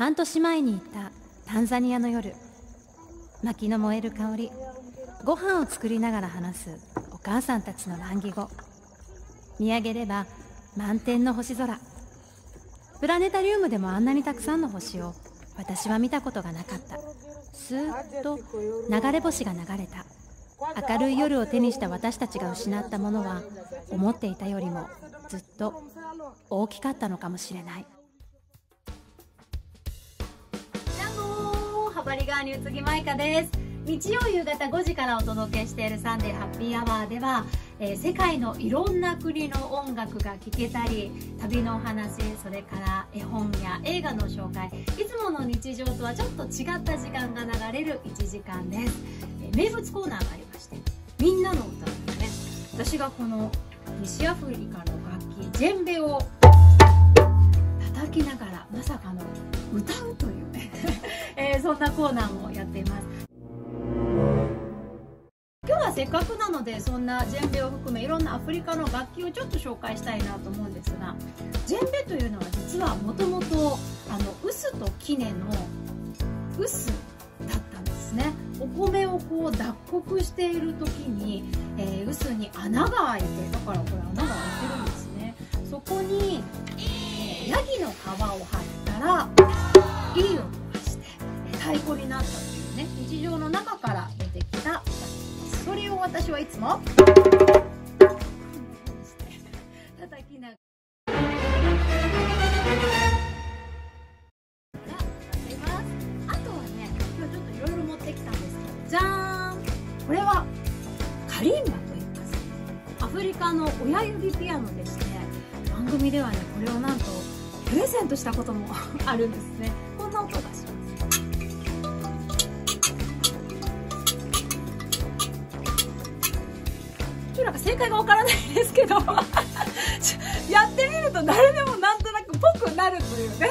半年前に行ったタンザニアの夜薪の燃える香りご飯を作りながら話すお母さんたちの難儀語見上げれば満天の星空。プラネタリウムでもあんなにたくさんの星を私は見たことがなかった。スーッと流れ星が流れた。明るい夜を手にした私たちが失ったものは思っていたよりもずっと大きかったのかもしれない。ゴー Habari gani 空木マイカです。日曜夕方5時からお届けしている Sunday Happy Hour では、えー、世界のいろんな国の音楽が聴けたり旅のお話それから絵本や映画の紹介いつもの日常とはちょっと違った時間が流れる1時間です、えー、名物コーナーがありましてみんなの歌ですね私がこの西アフリカの楽器ジェンベを叩きながらまさかの歌うというえ、そんなコーナーもやっています。今日はせっかくなのでそんなジェンベを含めいろんなアフリカの楽器をちょっと紹介したいなと思うんですがジェンベというのは実はもともと臼と杵の臼だったんですね。お米をこう脱穀している時に、えー、臼に穴が開いてだからこれ穴が開いてるんですね。そこに、えー、ヤギの皮を貼ったらいい音太鼓になったというね日常の中から出てきたそれを私はいつも叩きながら。じゃーんこれはカリンバと言います。アフリカの親指ピアノでして番組ではねこれをなんとプレゼントしたことも あるんですね。こんな音がしなんか正解がわからないですけど やってみると誰でもなんとなくぽくなるというね、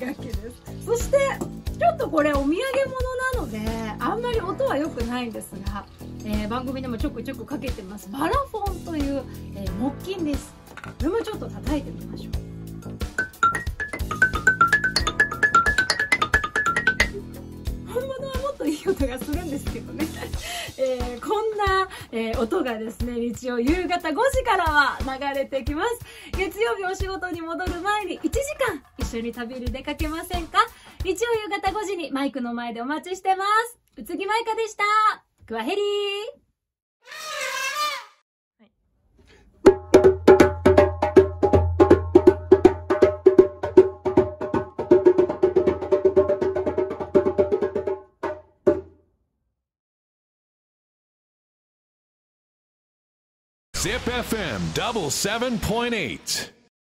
楽器です。そしてちょっとこれお土産物なのであんまり音は良くないんですが、えー、番組でもちょくちょくかけてます。バラフォンという、えー、木琴です。これもちょっと叩いてみましょう。えー、音がですね日曜夕方5時からは流れてきます月曜日お仕事に戻る前に1時間一緒に旅に出かけませんか？日曜夕方5時にマイクの前でお待ちしてます。宇津木舞香でした。クワヘリー。ZipFM 77.8.